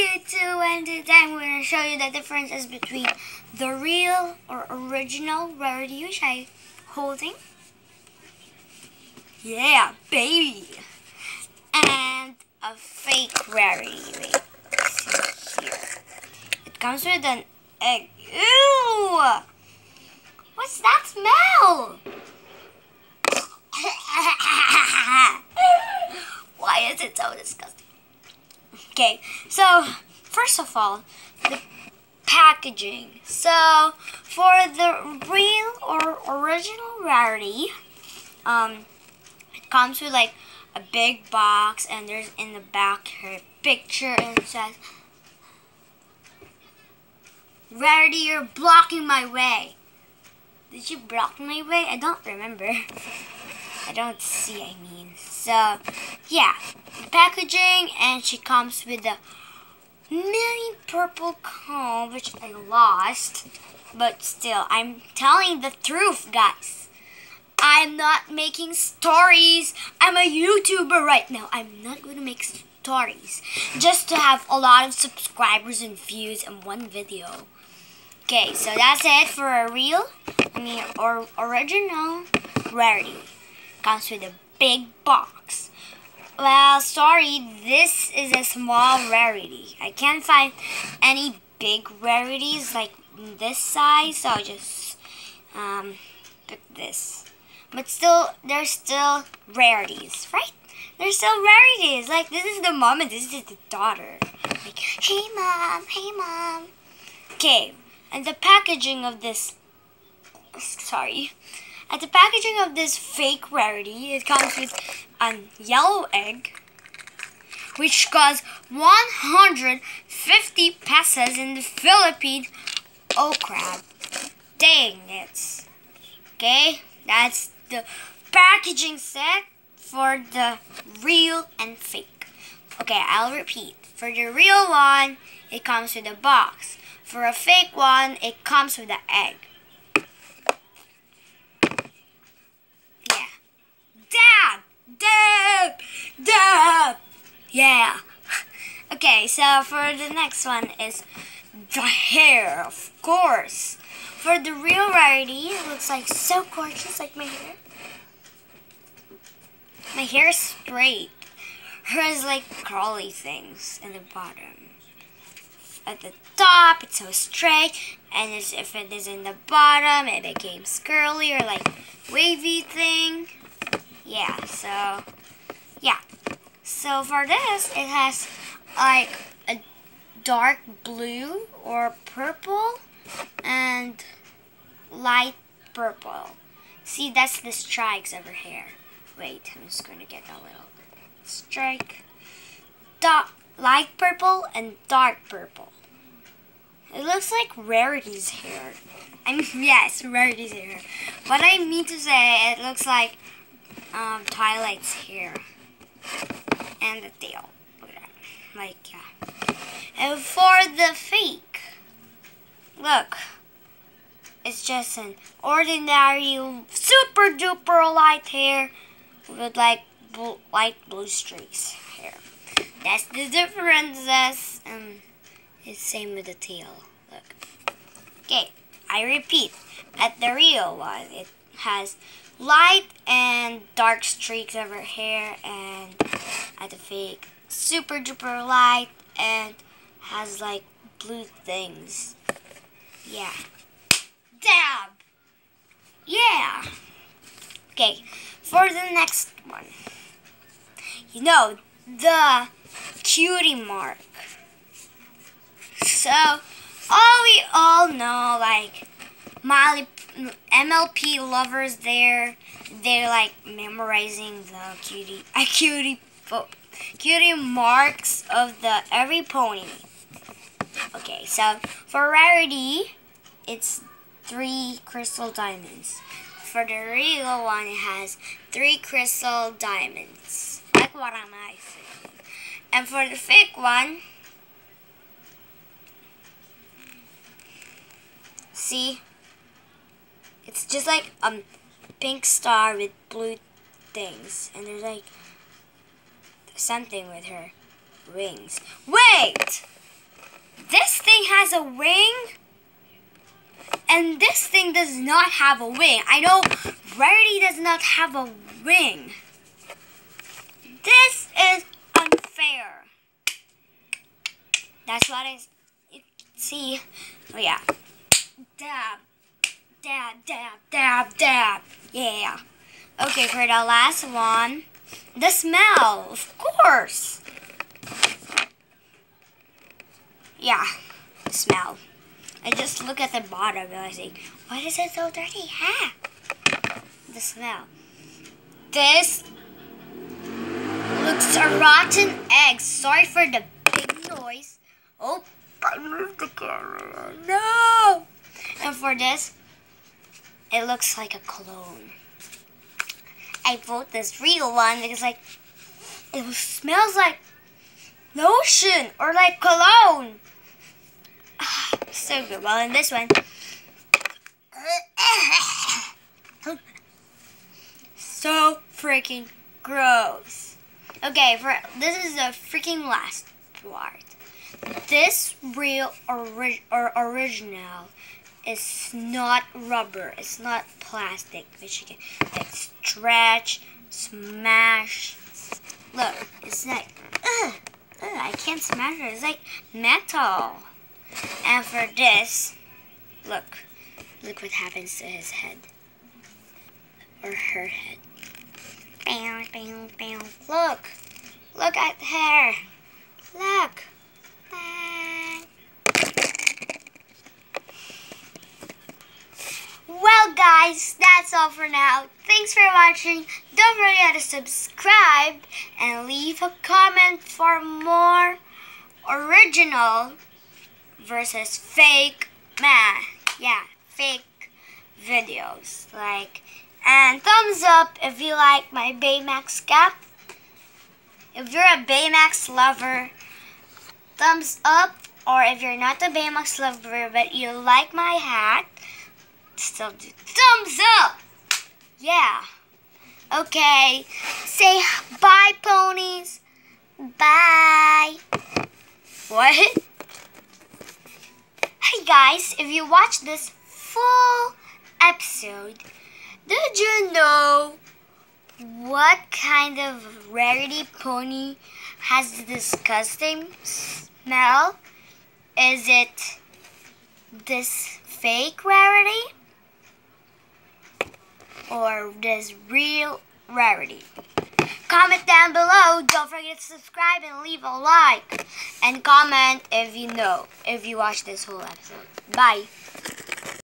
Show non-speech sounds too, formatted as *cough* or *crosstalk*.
YouTube and today I'm going to show you the differences between the real or original rarity which I'm holding. Yeah, baby! And a fake rarity. Wait, here. It comes with an egg. Ew! What's that smell? *laughs* Why is it so disgusting? Okay, so first of all, the packaging. So for the real or original rarity, um, it comes with like a big box, and there's in the back her picture, and it says, "Rarity, you're blocking my way." Did you block my way? I don't remember. *laughs* I don't see, I mean. So, yeah. Packaging, and she comes with a mini purple comb, which I lost. But still, I'm telling the truth, guys. I'm not making stories. I'm a YouTuber right now. I'm not going to make stories. Just to have a lot of subscribers and views in one video. Okay, so that's it for a real, I mean, or original rarity. Comes with a big box. Well, sorry, this is a small rarity. I can't find any big rarities like this size, so I'll just um, pick this. But still, there's still rarities, right? There's still rarities. Like, this is the mom and this is the daughter. Like, hey mom, hey mom. Okay, and the packaging of this sorry at the packaging of this fake rarity it comes with a yellow egg which costs 150 pesos in the Philippines oh crap dang it. Okay that's the packaging set for the real and fake. Okay I'll repeat. For the real one it comes with a box. For a fake one, it comes with an egg. Yeah. Dab! Dab! Dab! Yeah. Okay, so for the next one is the hair, of course. For the real rarity, it looks like so gorgeous, like my hair. My hair is straight. Hers like crawly things in the bottom at the top, it's so straight, and if it is in the bottom, it became curly or like wavy thing. Yeah, so, yeah. So for this, it has like a dark blue or purple and light purple. See, that's the strikes over here. Wait, I'm just going to get a little strike. Dark, light purple and dark purple. It looks like Rarity's hair. I mean, *laughs* yes, Rarity's hair. What I mean to say, it looks like um, Twilight's hair. And the tail. Like, yeah. And for the fake, look. It's just an ordinary, super duper light hair with like blue, light blue streaks hair. That's the differences. and it's same with the tail. Look. Okay, I repeat. At the real one, it has light and dark streaks of her hair, and at the fake, super duper light and has like blue things. Yeah. Dab! Yeah! Okay, for the next one. You know, the cutie mark. So, all we all know, like, Molly, MLP lovers, they're, they're like memorizing the cutie, a *laughs* cutie, cutie marks of the every pony. Okay, so for rarity, it's three crystal diamonds. For the real one, it has three crystal diamonds. Like what am I saying? And for the fake one, See? It's just like um, pink star with blue things. And there's like something with her wings. Wait! this thing has a wing, and this thing does not have a wing. I know Rarity does not have a wing. This is unfair. That's what I see. Oh yeah. Dab, dab, dab, dab, dab. Yeah. Okay, for the last one, the smell, of course. Yeah, smell. I just look at the bottom and I think, why is it so dirty? Ha! The smell. This looks a rotten egg. Sorry for the big noise. Oh, I moved the camera. No! And for this, it looks like a clone. I bought this real one because like it smells like lotion or like cologne. Ah, so good. Well, in this one, so freaking gross. Okay, for this is the freaking last part. This real ori or original is not rubber. It's not plastic, you can stretch, smash. Look, it's like, ugh, ugh, I can't smash it. It's like metal. And for this, look, look what happens to his head. Or her head. Bam, bam, bam. Look, look at her. Look. Well, guys, that's all for now. Thanks for watching. Don't forget to subscribe and leave a comment for more original versus fake man. Yeah, fake videos. Like, and thumbs up if you like my Baymax cap. If you're a Baymax lover, thumbs up. Or if you're not a Baymax lover but you like my hat, still do thumbs up. Yeah. Okay. Say bye, ponies. Bye. What? Hey guys, if you watch this full episode, did you know what kind of rarity pony has the disgusting smell? Is it this fake rarity? Or this real rarity? Comment down below. Don't forget to subscribe and leave a like. And comment if you know, if you watch this whole episode. Bye.